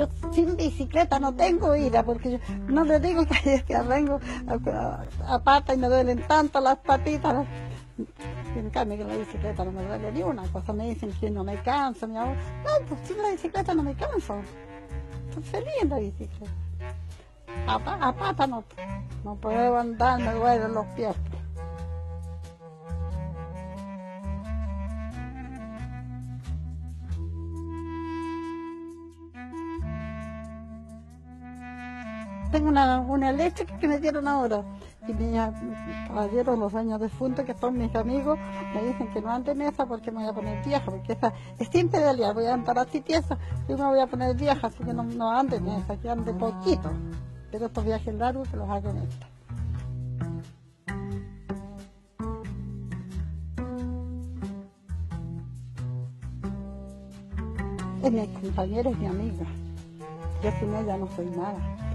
Yo sin bicicleta no tengo ida porque yo no le digo que es que a, pata y me duelen tanto las patitas. En cambio que la bicicleta no me duele ni una cosa, me dicen que no me canso, mi No, pues sin la bicicleta no me canso. Estoy feliz en la bicicleta. A, a pata no, no puedo andar, me duelen los pies. Tengo una, una eléctrica que me dieron ahora. Y mis caballeros, los años de funto, que son mis amigos, me dicen que no ande en esa porque me voy a poner vieja, porque esa es sin pedalear, voy a andar así tiesa, y me voy a poner vieja, así que no, no ande en esa, que ande poquito. Pero estos viajes largos que los hago en esta. Es mi compañera, es mi amiga. Yo sin ella no soy nada.